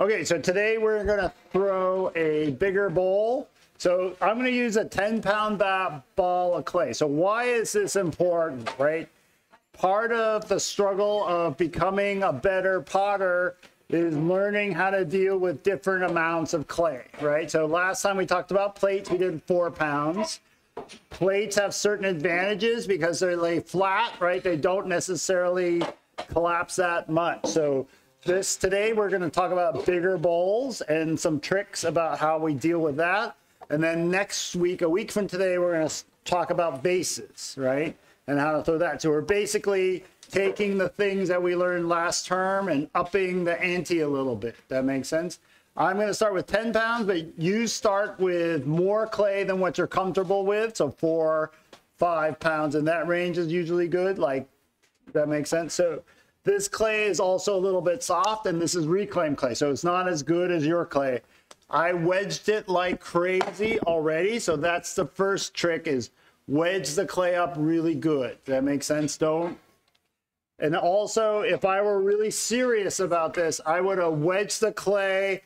Okay, so today we're gonna throw a bigger bowl. So I'm gonna use a 10 pound ball of clay. So why is this important, right? Part of the struggle of becoming a better potter is learning how to deal with different amounts of clay, right? So last time we talked about plates, we did four pounds. Plates have certain advantages because they lay flat, right? They don't necessarily collapse that much. So this today we're going to talk about bigger bowls and some tricks about how we deal with that. And then next week, a week from today, we're going to talk about bases, right? And how to throw that. So we're basically taking the things that we learned last term and upping the ante a little bit. That makes sense? I'm going to start with 10 pounds, but you start with more clay than what you're comfortable with. So four, five pounds in that range is usually good. Like, that makes sense? So this clay is also a little bit soft, and this is reclaimed clay, so it's not as good as your clay. I wedged it like crazy already, so that's the first trick is wedge the clay up really good. Does That makes sense? Don't. And also, if I were really serious about this, I would have wedged the clay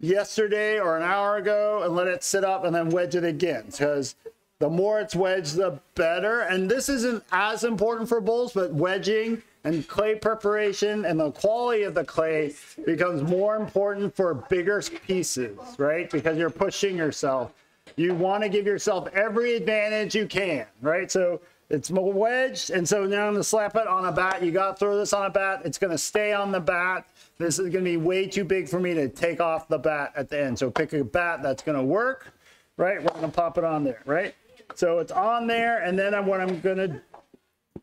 yesterday or an hour ago and let it sit up and then wedge it again because the more it's wedged, the better. And this isn't as important for bowls, but wedging and clay preparation and the quality of the clay becomes more important for bigger pieces, right? Because you're pushing yourself. You want to give yourself every advantage you can, right? So it's wedged, and so now I'm to slap it on a bat. You got to throw this on a bat. It's going to stay on the bat. This is going to be way too big for me to take off the bat at the end. So pick a bat that's going to work, right? We're going to pop it on there, right? So it's on there, and then what I'm to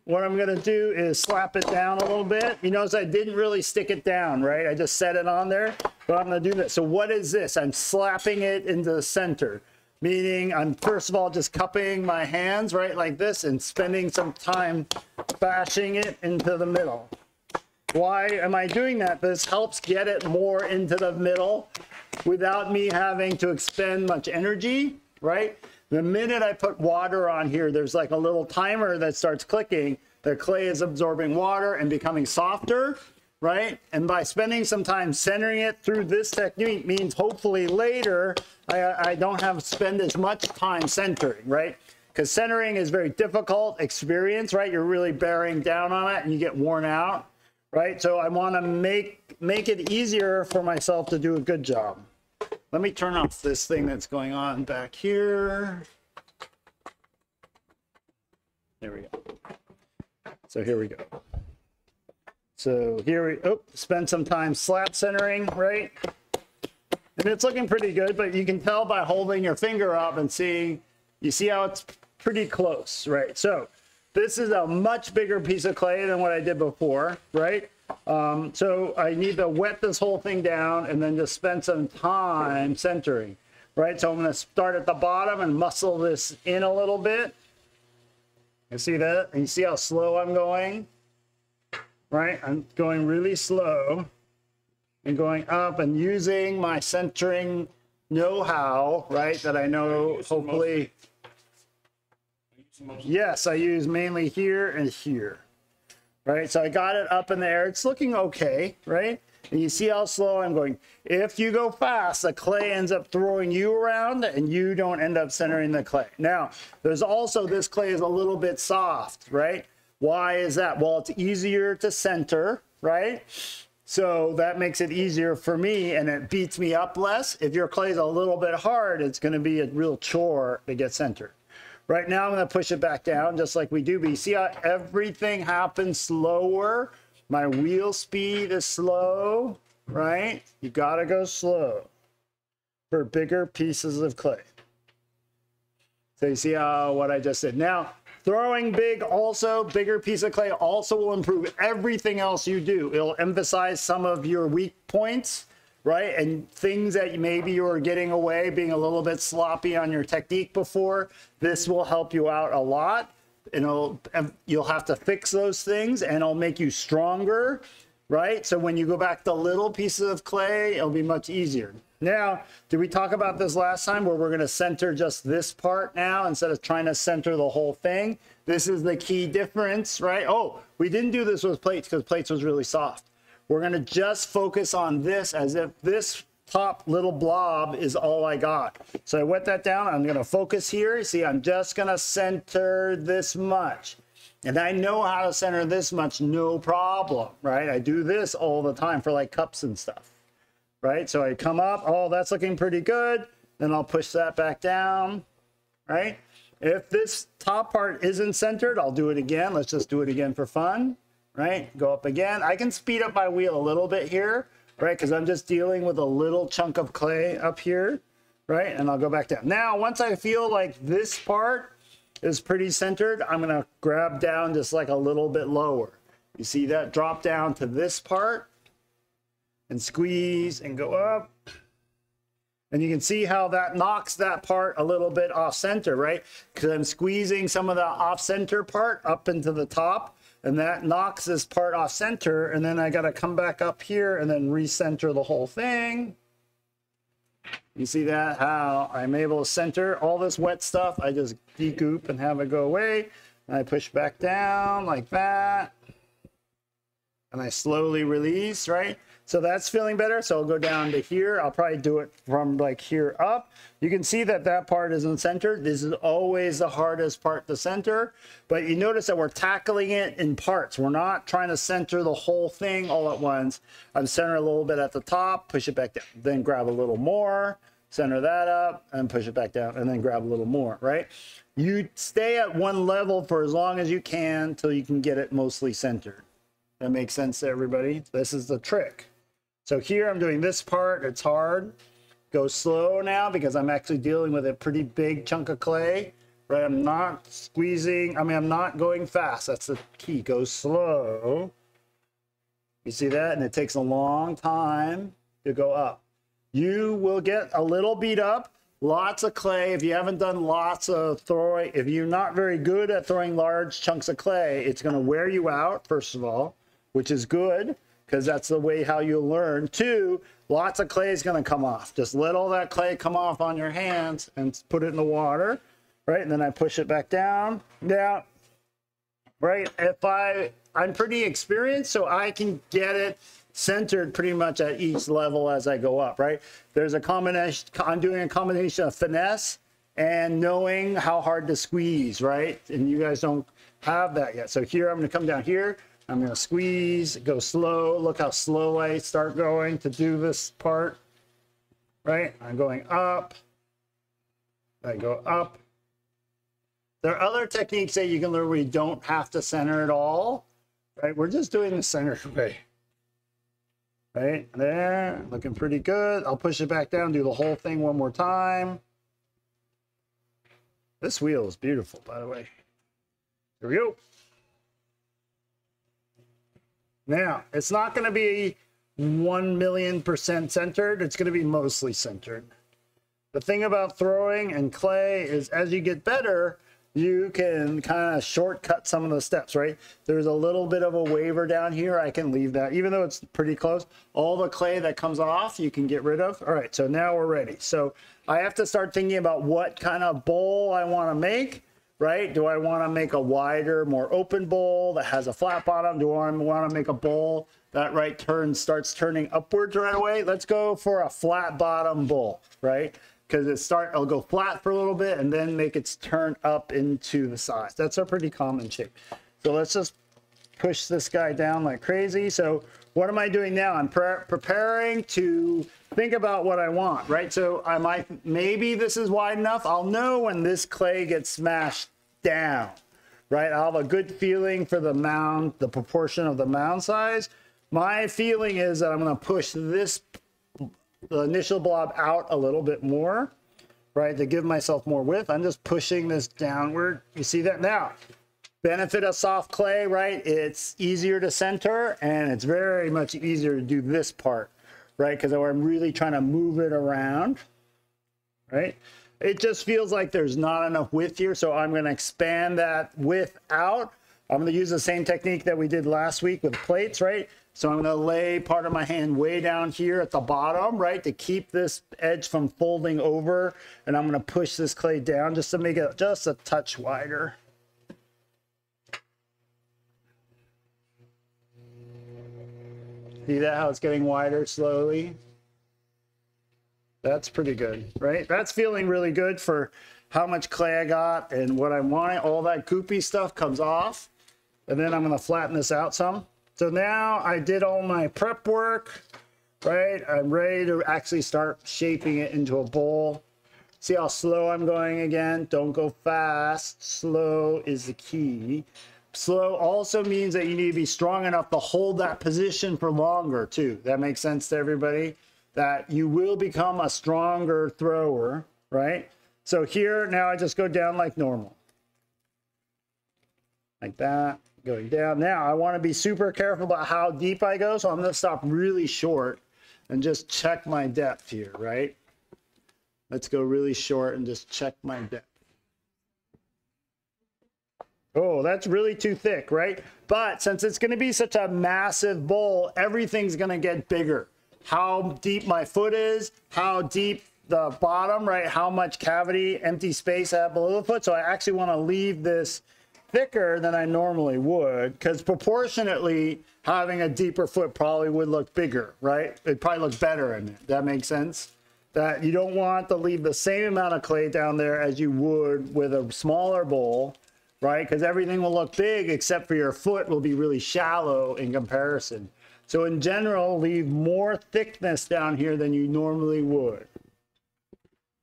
what I'm gonna do is slap it down a little bit. You notice I didn't really stick it down, right? I just set it on there, but I'm gonna do that. So what is this? I'm slapping it into the center, meaning I'm first of all just cupping my hands, right, like this, and spending some time bashing it into the middle. Why am I doing that? This helps get it more into the middle without me having to expend much energy, right? The minute I put water on here, there's like a little timer that starts clicking. The clay is absorbing water and becoming softer, right? And by spending some time centering it through this technique means hopefully later I, I don't have to spend as much time centering, right? Because centering is very difficult experience, right? You're really bearing down on it and you get worn out, right? So I want to make make it easier for myself to do a good job. Let me turn off this thing that's going on back here. There we go. So here we go. So here we, oh, spend some time slap centering, right? And it's looking pretty good, but you can tell by holding your finger up and seeing, you see how it's pretty close, right? So this is a much bigger piece of clay than what I did before, right? Um, so I need to wet this whole thing down and then just spend some time centering, right? So I'm going to start at the bottom and muscle this in a little bit. You see that? And you see how slow I'm going? Right? I'm going really slow and going up and using my centering know-how, right? That I know hopefully. Yes, I use mainly here and here right? So I got it up in the air. It's looking okay, right? And you see how slow I'm going. If you go fast, the clay ends up throwing you around and you don't end up centering the clay. Now, there's also this clay is a little bit soft, right? Why is that? Well, it's easier to center, right? So that makes it easier for me and it beats me up less. If your clay is a little bit hard, it's going to be a real chore to get centered. Right now, I'm going to push it back down just like we do. But you see how everything happens slower? My wheel speed is slow, right? You got to go slow for bigger pieces of clay. So you see how what I just did. Now, throwing big also, bigger piece of clay also will improve everything else you do. It'll emphasize some of your weak points right? And things that maybe you were getting away, being a little bit sloppy on your technique before, this will help you out a lot. And it'll, you'll have to fix those things and it'll make you stronger, right? So when you go back to little pieces of clay, it'll be much easier. Now, did we talk about this last time where we're going to center just this part now instead of trying to center the whole thing? This is the key difference, right? Oh, we didn't do this with plates because plates was really soft we're gonna just focus on this as if this top little blob is all I got. So I wet that down. I'm gonna focus here. See, I'm just gonna center this much. And I know how to center this much, no problem, right? I do this all the time for like cups and stuff, right? So I come up, oh, that's looking pretty good. Then I'll push that back down, right? If this top part isn't centered, I'll do it again. Let's just do it again for fun, right? Go up again. I can speed up my wheel a little bit here, right? Because I'm just dealing with a little chunk of clay up here, right? And I'll go back down. Now, once I feel like this part is pretty centered, I'm gonna grab down just like a little bit lower. You see that drop down to this part and squeeze and go up. And you can see how that knocks that part a little bit off center, right? Because I'm squeezing some of the off center part up into the top and that knocks this part off center. And then I got to come back up here and then recenter the whole thing. You see that, how I'm able to center all this wet stuff. I just degoop and have it go away. And I push back down like that. And I slowly release, right? So that's feeling better. So I'll go down to here. I'll probably do it from like here up. You can see that that part isn't centered. This is always the hardest part to center. But you notice that we're tackling it in parts. We're not trying to center the whole thing all at once. I'm centering a little bit at the top, push it back down, then grab a little more, center that up, and push it back down, and then grab a little more, right? You stay at one level for as long as you can until you can get it mostly centered. That makes sense to everybody? This is the trick. So here I'm doing this part, it's hard. Go slow now because I'm actually dealing with a pretty big chunk of clay, right? I'm not squeezing, I mean, I'm not going fast. That's the key, go slow. You see that? And it takes a long time to go up. You will get a little beat up, lots of clay. If you haven't done lots of throwing, if you're not very good at throwing large chunks of clay, it's gonna wear you out, first of all, which is good because that's the way how you learn. Two, lots of clay is going to come off. Just let all that clay come off on your hands and put it in the water, right? And then I push it back down, down, right? If I, I'm pretty experienced, so I can get it centered pretty much at each level as I go up, right? There's a combination, I'm doing a combination of finesse and knowing how hard to squeeze, right? And you guys don't have that yet. So here, I'm going to come down here. I'm going to squeeze, go slow. Look how slow I start going to do this part, right? I'm going up. I go up. There are other techniques that you can learn where you don't have to center at all, right? We're just doing the center way. Right there, looking pretty good. I'll push it back down, do the whole thing one more time. This wheel is beautiful, by the way. Here we go. Now, it's not going to be 1 million percent centered. It's going to be mostly centered. The thing about throwing and clay is as you get better, you can kind of shortcut some of the steps, right? There's a little bit of a waver down here. I can leave that, even though it's pretty close. All the clay that comes off, you can get rid of. All right, so now we're ready. So I have to start thinking about what kind of bowl I want to make right? Do I want to make a wider, more open bowl that has a flat bottom? Do I want to make a bowl that right turn starts turning upwards right away? Let's go for a flat bottom bowl, right? Because it start, it'll go flat for a little bit and then make its turn up into the sides. That's a pretty common shape. So let's just push this guy down like crazy. So what am I doing now? I'm pre preparing to think about what I want, right? So I might, maybe this is wide enough. I'll know when this clay gets smashed down, right? I'll have a good feeling for the mound, the proportion of the mound size. My feeling is that I'm going to push this the initial blob out a little bit more, right, to give myself more width. I'm just pushing this downward. You see that now? Benefit of soft clay, right? It's easier to center and it's very much easier to do this part, right? Because I'm really trying to move it around, right? It just feels like there's not enough width here, so I'm going to expand that width out. I'm going to use the same technique that we did last week with plates, right? So I'm going to lay part of my hand way down here at the bottom, right, to keep this edge from folding over. And I'm going to push this clay down just to make it just a touch wider. See that how it's getting wider slowly? That's pretty good, right? That's feeling really good for how much clay I got and what I want. All that goopy stuff comes off. And then I'm gonna flatten this out some. So now I did all my prep work, right? I'm ready to actually start shaping it into a bowl. See how slow I'm going again? Don't go fast. Slow is the key. Slow also means that you need to be strong enough to hold that position for longer too. That makes sense to everybody? That you will become a stronger thrower, right? So here, now I just go down like normal. Like that, going down. Now I wanna be super careful about how deep I go, so I'm gonna stop really short and just check my depth here, right? Let's go really short and just check my depth. Oh, that's really too thick, right? But since it's going to be such a massive bowl, everything's going to get bigger. How deep my foot is, how deep the bottom, right? How much cavity, empty space I have below the foot. So I actually want to leave this thicker than I normally would because proportionately having a deeper foot probably would look bigger, right? It'd probably look better in it. That makes sense? That you don't want to leave the same amount of clay down there as you would with a smaller bowl right? Because everything will look big except for your foot will be really shallow in comparison. So in general, leave more thickness down here than you normally would.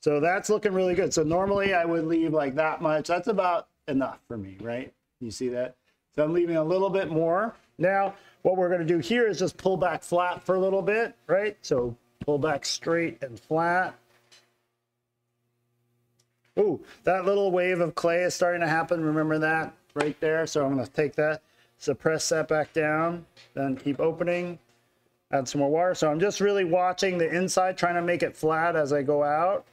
So that's looking really good. So normally I would leave like that much. That's about enough for me, right? You see that? So I'm leaving a little bit more. Now, what we're going to do here is just pull back flat for a little bit, right? So pull back straight and flat. Ooh, that little wave of clay is starting to happen. Remember that right there? So I'm going to take that, suppress that back down, then keep opening, add some more water. So I'm just really watching the inside, trying to make it flat as I go out.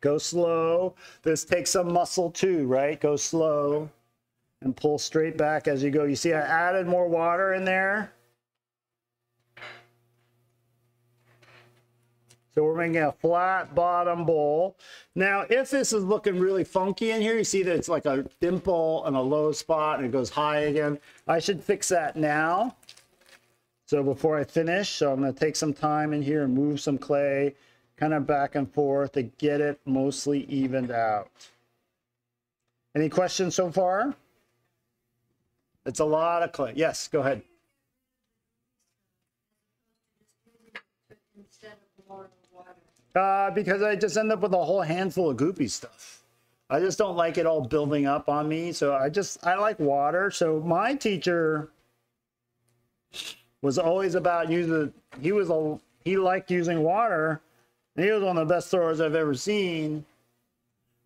Go slow. This takes some muscle too, right? Go slow and pull straight back as you go. You see I added more water in there. So we're making a flat bottom bowl. Now, if this is looking really funky in here, you see that it's like a dimple and a low spot and it goes high again. I should fix that now. So before I finish, so I'm gonna take some time in here and move some clay kind of back and forth to get it mostly evened out. Any questions so far? It's a lot of clay. Yes, go ahead. Uh, because I just end up with a whole handful of goopy stuff. I just don't like it all building up on me. So I just, I like water. So my teacher was always about using, he was a, he liked using water. And he was one of the best throwers I've ever seen.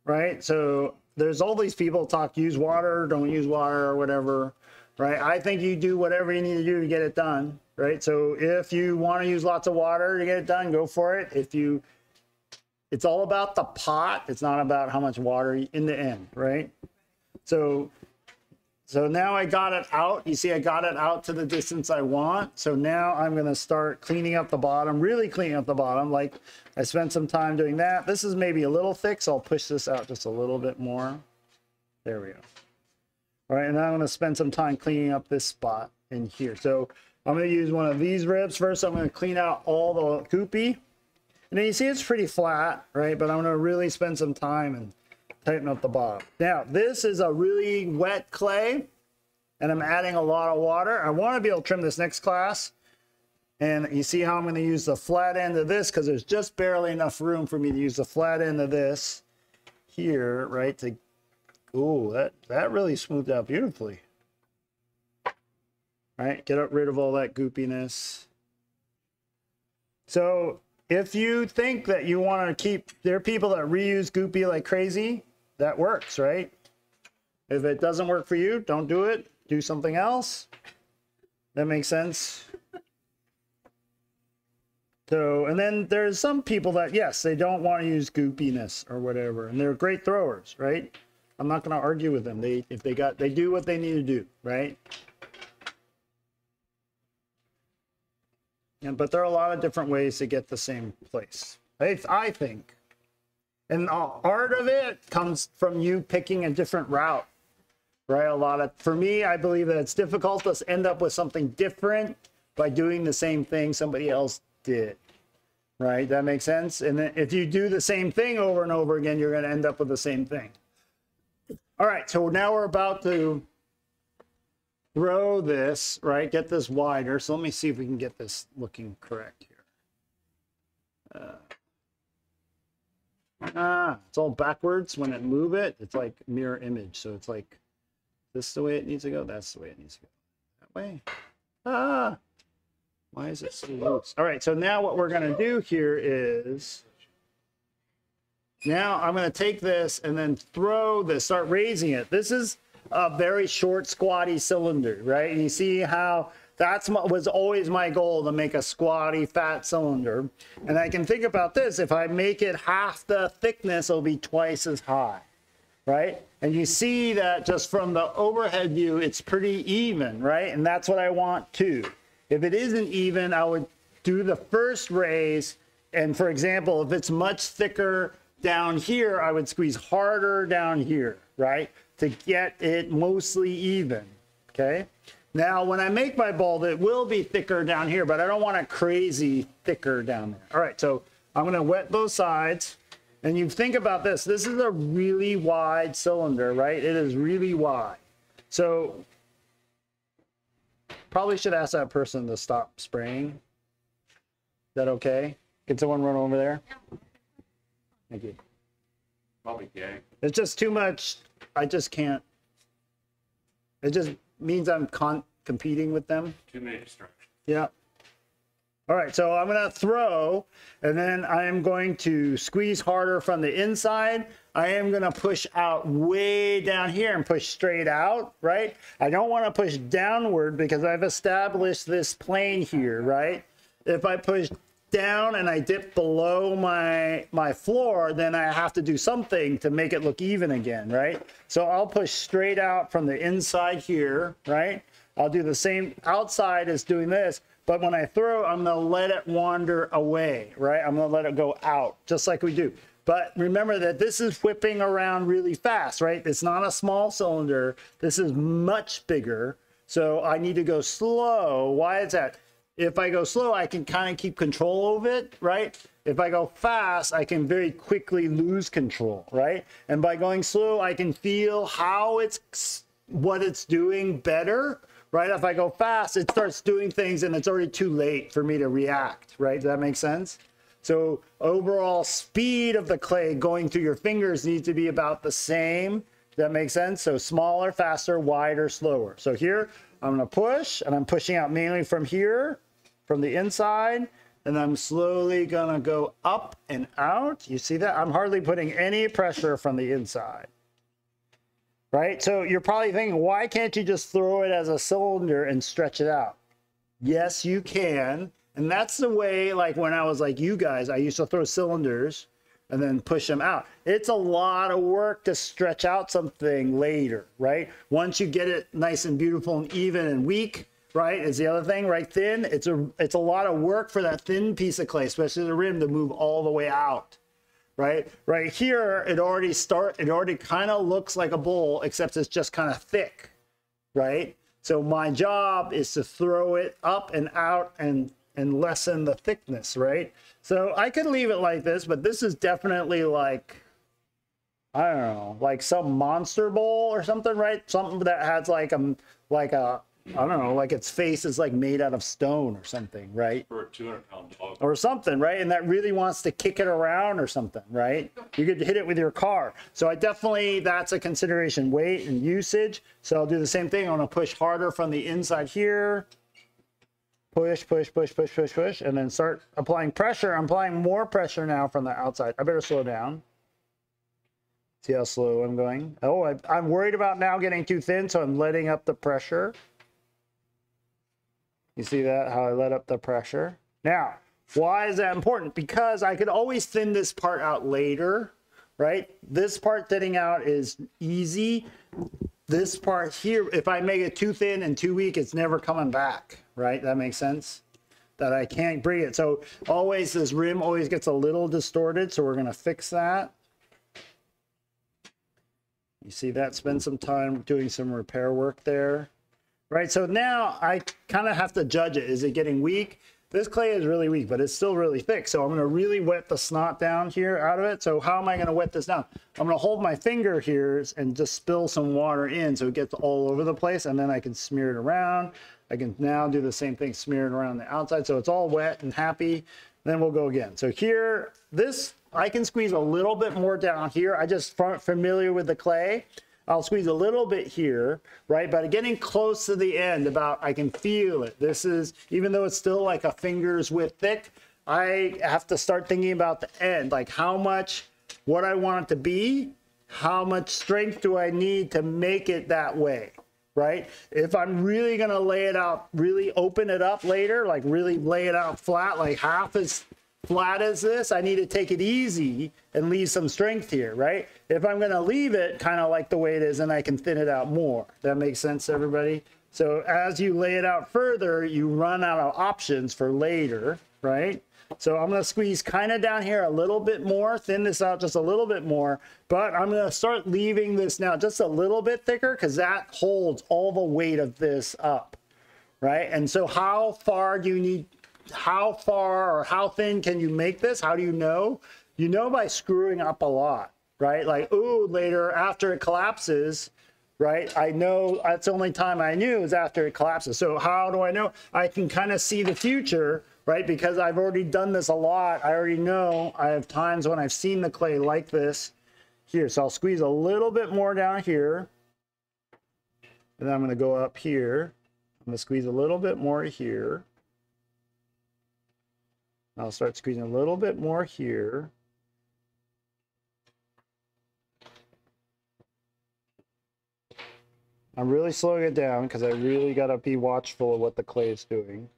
Right. So there's all these people talk, use water, don't use water or whatever. Right. I think you do whatever you need to do to get it done. Right. So if you want to use lots of water to get it done, go for it. If you it's all about the pot. It's not about how much water in the end, right? So, so now I got it out. You see, I got it out to the distance I want. So now I'm going to start cleaning up the bottom, really cleaning up the bottom. Like I spent some time doing that. This is maybe a little thick, so I'll push this out just a little bit more. There we go. All right, and now I'm going to spend some time cleaning up this spot in here. So I'm going to use one of these ribs. First, I'm going to clean out all the goopy. Then you see it's pretty flat, right? But I'm gonna really spend some time and tighten up the bottom. Now, this is a really wet clay and I'm adding a lot of water. I wanna be able to trim this next class. And you see how I'm gonna use the flat end of this because there's just barely enough room for me to use the flat end of this here, right? To, oh, that, that really smoothed out beautifully. Right, get rid of all that goopiness. So if you think that you want to keep, there are people that reuse Goopy like crazy, that works, right? If it doesn't work for you, don't do it. Do something else. That makes sense. So, and then there's some people that, yes, they don't want to use goopiness or whatever, and they're great throwers, right? I'm not going to argue with them. They, if they got, they do what they need to do, right? And, but there are a lot of different ways to get the same place. I, I think. And art of it comes from you picking a different route, right? A lot of, for me, I believe that it's difficult to end up with something different by doing the same thing somebody else did. Right? That makes sense? And then if you do the same thing over and over again, you're going to end up with the same thing. All right, so now we're about to throw this, right? Get this wider. So let me see if we can get this looking correct here. Uh, ah, it's all backwards when I move it. It's like mirror image. So it's like this the way it needs to go. That's the way it needs to go. That way. Ah, why is it so loose? All right, so now what we're going to do here is now I'm going to take this and then throw this, start raising it. This is a very short, squatty cylinder, right? And you see how that's what was always my goal to make a squatty, fat cylinder. And I can think about this. If I make it half the thickness, it'll be twice as high, right? And you see that just from the overhead view, it's pretty even, right? And that's what I want too. If it isn't even, I would do the first raise. And for example, if it's much thicker down here, I would squeeze harder down here, right? To get it mostly even, okay? Now, when I make my bulb, it will be thicker down here, but I don't want it crazy thicker down there. All right, so I'm gonna wet both sides. And you think about this, this is a really wide cylinder, right? It is really wide. So probably should ask that person to stop spraying. Is that okay? Can someone run over there? Thank you. Probably gay. It's just too much. I just can't. It just means I'm con- competing with them. Too many distractions. Yeah. All right, so I'm gonna throw, and then I am going to squeeze harder from the inside. I am gonna push out way down here and push straight out, right? I don't wanna push downward because I've established this plane here, right? If I push down and I dip below my, my floor, then I have to do something to make it look even again, right? So I'll push straight out from the inside here, right? I'll do the same outside as doing this, but when I throw, I'm gonna let it wander away, right? I'm gonna let it go out, just like we do. But remember that this is whipping around really fast, right? It's not a small cylinder. This is much bigger. So I need to go slow. Why is that? If I go slow, I can kind of keep control of it, right? If I go fast, I can very quickly lose control, right? And by going slow, I can feel how it's, what it's doing better, right? If I go fast, it starts doing things and it's already too late for me to react, right? Does that make sense? So overall speed of the clay going through your fingers needs to be about the same. Does that make sense? So smaller, faster, wider, slower. So here, I'm gonna push, and I'm pushing out mainly from here, from the inside, and I'm slowly gonna go up and out. You see that? I'm hardly putting any pressure from the inside right? So you're probably thinking, why can't you just throw it as a cylinder and stretch it out? Yes, you can. And that's the way, like when I was like you guys, I used to throw cylinders and then push them out. It's a lot of work to stretch out something later, right? Once you get it nice and beautiful and even and weak, right? Is the other thing, right? Thin. It's a it's a lot of work for that thin piece of clay, especially the rim, to move all the way out right? Right here, it already start, it already kind of looks like a bowl, except it's just kind of thick, right? So my job is to throw it up and out and and lessen the thickness, right? So I could leave it like this, but this is definitely like, I don't know, like some monster bowl or something, right? Something that has like a like a I don't know, like its face is like made out of stone or something, right? For a 200 pound dog. Or something, right? And that really wants to kick it around or something, right? You could hit it with your car. So I definitely, that's a consideration, weight and usage. So I'll do the same thing. I'm gonna push harder from the inside here. Push, push, push, push, push, push, and then start applying pressure. I'm applying more pressure now from the outside. I better slow down. See how slow I'm going? Oh, I, I'm worried about now getting too thin, so I'm letting up the pressure. You see that, how I let up the pressure? Now, why is that important? Because I could always thin this part out later, right? This part thinning out is easy. This part here, if I make it too thin and too weak, it's never coming back, right? That makes sense? That I can't bring it. So always this rim always gets a little distorted, so we're gonna fix that. You see that? Spend some time doing some repair work there. Right? So now I kind of have to judge it. Is it getting weak? This clay is really weak, but it's still really thick. So I'm going to really wet the snot down here out of it. So how am I going to wet this down? I'm going to hold my finger here and just spill some water in so it gets all over the place. And then I can smear it around. I can now do the same thing, smear it around the outside. So it's all wet and happy. Then we'll go again. So here, this, I can squeeze a little bit more down here. I just familiar with the clay. I'll squeeze a little bit here, right? But getting close to the end about, I can feel it. This is, even though it's still like a finger's width thick, I have to start thinking about the end, like how much, what I want it to be, how much strength do I need to make it that way, right? If I'm really gonna lay it out, really open it up later, like really lay it out flat, like half as flat as this, I need to take it easy and leave some strength here, right? If I'm gonna leave it kind of like the way it is, and I can thin it out more. That makes sense, everybody? So as you lay it out further, you run out of options for later, right? So I'm gonna squeeze kind of down here a little bit more, thin this out just a little bit more, but I'm gonna start leaving this now just a little bit thicker because that holds all the weight of this up, right? And so how far do you need how far or how thin can you make this? How do you know? You know by screwing up a lot, right? Like, ooh, later after it collapses, right? I know that's the only time I knew is after it collapses. So how do I know? I can kind of see the future, right? Because I've already done this a lot. I already know I have times when I've seen the clay like this here. So I'll squeeze a little bit more down here. And then I'm going to go up here. I'm going to squeeze a little bit more here. I'll start squeezing a little bit more here. I'm really slowing it down because I really got to be watchful of what the clay is doing.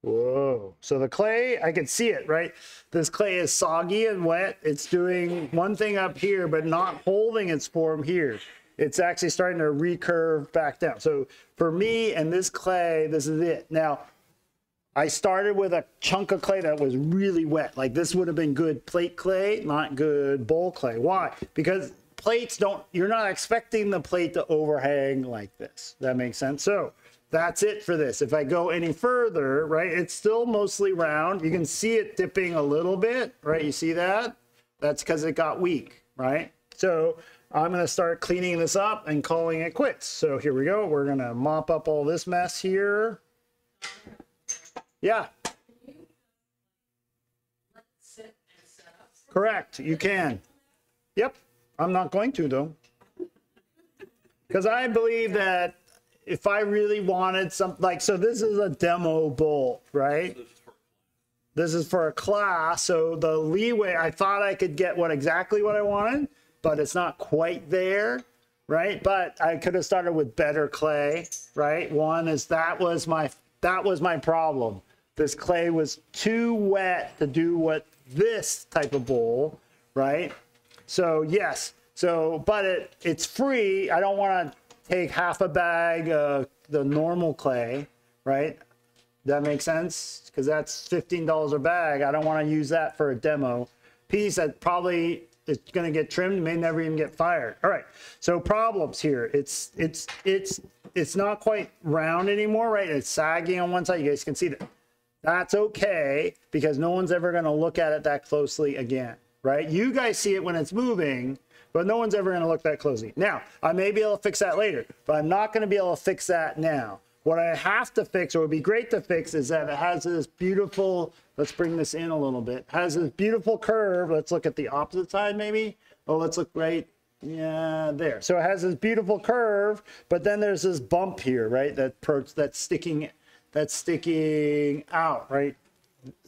Whoa. So the clay, I can see it, right? This clay is soggy and wet. It's doing one thing up here, but not holding its form here it's actually starting to recurve back down. So for me and this clay, this is it. Now, I started with a chunk of clay that was really wet. Like this would have been good plate clay, not good bowl clay. Why? Because plates don't, you're not expecting the plate to overhang like this. That makes sense. So that's it for this. If I go any further, right, it's still mostly round. You can see it dipping a little bit, right? You see that? That's because it got weak, right? So I'm going to start cleaning this up and calling it quits. So here we go. We're going to mop up all this mess here. Yeah. Correct. You can. Yep. I'm not going to though. Because I believe that if I really wanted something like, so this is a demo bolt, right? This is for a class. So the leeway, I thought I could get what exactly what I wanted but it's not quite there, right? But I could have started with better clay, right? One is that was my that was my problem. This clay was too wet to do what this type of bowl, right? So yes, so but it it's free. I don't want to take half a bag of the normal clay, right? That makes sense because that's fifteen dollars a bag. I don't want to use that for a demo piece that probably it's going to get trimmed, may never even get fired. All right. So problems here. It's it's it's it's not quite round anymore, right? It's sagging on one side. You guys can see that. That's okay because no one's ever going to look at it that closely again, right? You guys see it when it's moving, but no one's ever going to look that closely. Now, I may be able to fix that later, but I'm not going to be able to fix that now. What I have to fix, or would be great to fix, is that it has this beautiful, let's bring this in a little bit, has this beautiful curve. Let's look at the opposite side maybe. Oh, let's look right, yeah, there. So it has this beautiful curve, but then there's this bump here, right? That that's sticking, that's sticking out, right?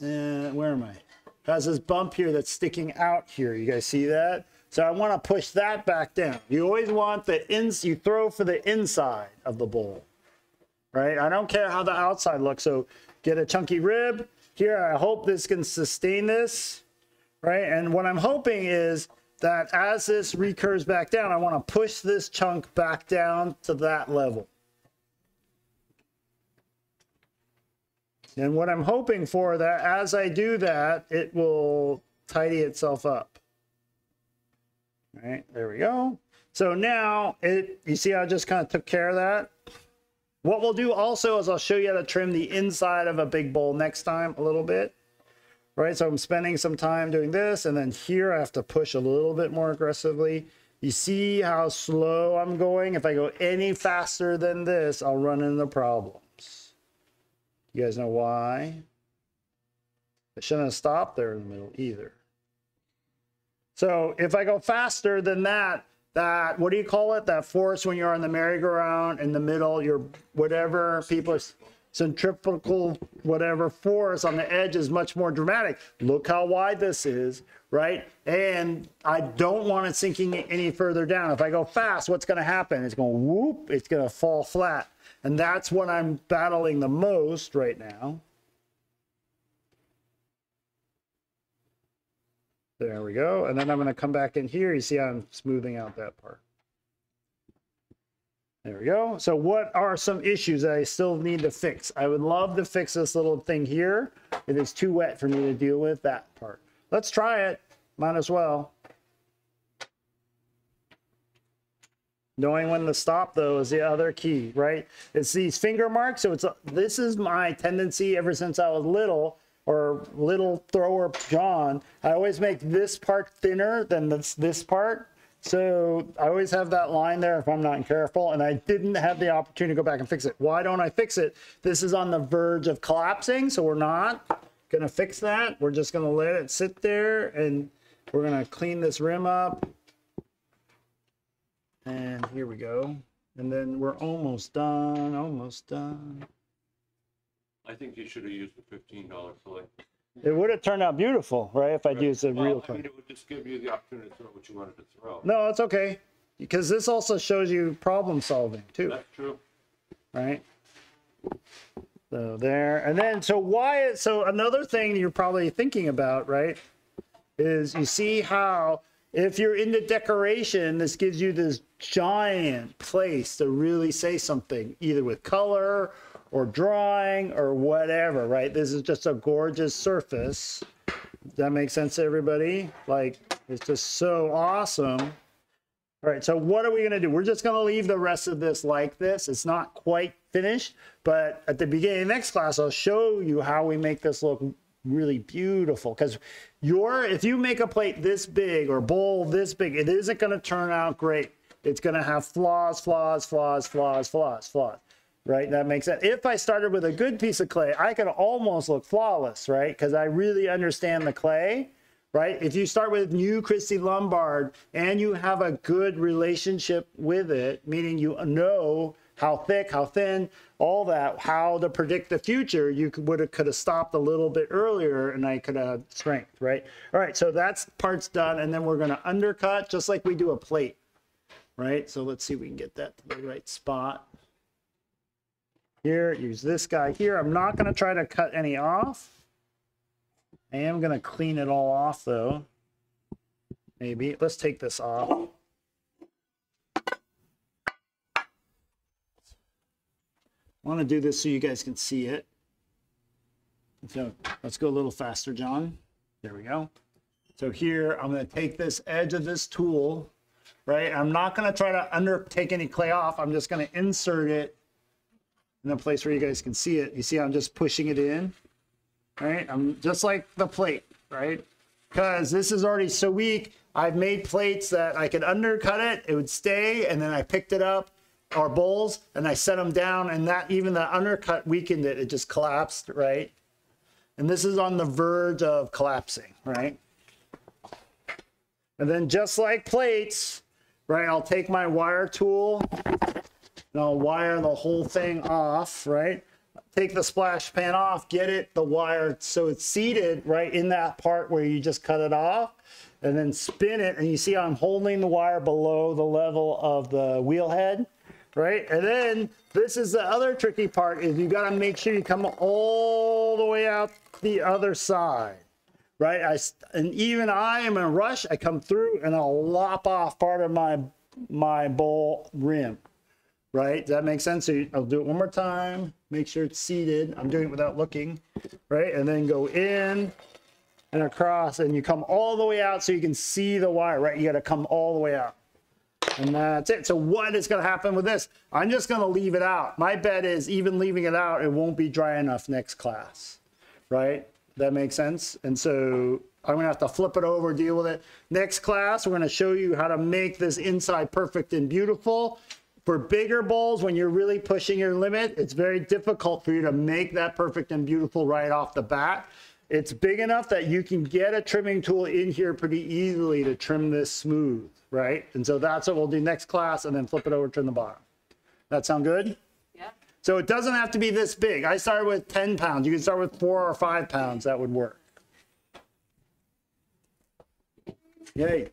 Uh, where am I? It has this bump here that's sticking out here. You guys see that? So I want to push that back down. You always want the ins, you throw for the inside of the bowl right? I don't care how the outside looks. So get a chunky rib. Here, I hope this can sustain this, right? And what I'm hoping is that as this recurs back down, I want to push this chunk back down to that level. And what I'm hoping for that as I do that, it will tidy itself up. right? There we go. So now it, you see, I just kind of took care of that. What we'll do also is I'll show you how to trim the inside of a big bowl next time a little bit. Right, so I'm spending some time doing this, and then here I have to push a little bit more aggressively. You see how slow I'm going? If I go any faster than this, I'll run into problems. You guys know why? I shouldn't have stopped there in the middle either. So if I go faster than that, that what do you call it? That force when you're on the merry-go-round in the middle, you're whatever people centrifugal whatever force on the edge is much more dramatic. Look how wide this is, right? And I don't want it sinking any further down. If I go fast, what's going to happen? It's going to whoop, it's going to fall flat. And that's what I'm battling the most right now. There we go. And then I'm going to come back in here. You see I'm smoothing out that part. There we go. So what are some issues that I still need to fix? I would love to fix this little thing here. It is too wet for me to deal with that part. Let's try it. Might as well. Knowing when to stop though is the other key, right? It's these finger marks. So it's this is my tendency ever since I was little or little thrower John. I always make this part thinner than this this part. So I always have that line there if I'm not careful, and I didn't have the opportunity to go back and fix it. Why don't I fix it? This is on the verge of collapsing, so we're not gonna fix that. We're just gonna let it sit there, and we're gonna clean this rim up. And here we go. And then we're almost done, almost done. I think you should have used the fifteen dollar fillet. It would have turned out beautiful, right, if I'd used a Well, real I mean, it would just give you the opportunity to throw what you wanted to throw. No, it's okay, because this also shows you problem solving too. That's true. right? So there, and then so why? So another thing you're probably thinking about, right, is you see how if you're into decoration, this gives you this giant place to really say something, either with color or drawing or whatever, right? This is just a gorgeous surface. Does that make sense to everybody? Like it's just so awesome. All right, so what are we gonna do? We're just gonna leave the rest of this like this. It's not quite finished, but at the beginning of next class, I'll show you how we make this look really beautiful. Because your if you make a plate this big or bowl this big, it isn't gonna turn out great. It's gonna have flaws, flaws, flaws, flaws, flaws, flaws. Right, that makes sense. If I started with a good piece of clay, I could almost look flawless, right? Because I really understand the clay right? If you start with new Christy Lombard and you have a good relationship with it, meaning you know how thick, how thin, all that, how to predict the future, you would have could have stopped a little bit earlier, and I could have strength, right? All right, so that's part's done, and then we're going to undercut just like we do a plate, right? So let's see if we can get that to the right spot. Here, use this guy here. I'm not going to try to cut any off. I am going to clean it all off though. Maybe. Let's take this off. I want to do this so you guys can see it. So let's go a little faster, John. There we go. So here, I'm going to take this edge of this tool, right? I'm not going to try to under take any clay off. I'm just going to insert it in a place where you guys can see it. You see, I'm just pushing it in right? I'm just like the plate, right? Because this is already so weak. I've made plates that I could undercut it, it would stay, and then I picked it up, or bowls, and I set them down, and that even the undercut weakened it. It just collapsed, right? And this is on the verge of collapsing, right? And then just like plates, right? I'll take my wire tool I'll wire the whole thing off, right? take the splash pan off, get it, the wire, so it's seated right in that part where you just cut it off, and then spin it. And you see I'm holding the wire below the level of the wheel head, right? And then this is the other tricky part is you got to make sure you come all the way out the other side, right? I, and even I am in a rush, I come through and I'll lop off part of my, my bowl rim right? Does that make sense? So I'll do it one more time. Make sure it's seated. I'm doing it without looking, right? And then go in, and across, and you come all the way out so you can see the wire, right? You got to come all the way out. And that's it. So what is going to happen with this? I'm just going to leave it out. My bet is even leaving it out, it won't be dry enough next class, right? That makes sense. And so I'm going to have to flip it over, deal with it. Next class, we're going to show you how to make this inside perfect and beautiful. For bigger bowls, when you're really pushing your limit, it's very difficult for you to make that perfect and beautiful right off the bat. It's big enough that you can get a trimming tool in here pretty easily to trim this smooth, right? And so that's what we'll do next class and then flip it over to the bottom. That sound good? Yeah. So it doesn't have to be this big. I started with 10 pounds. You can start with four or five pounds. That would work. Yay.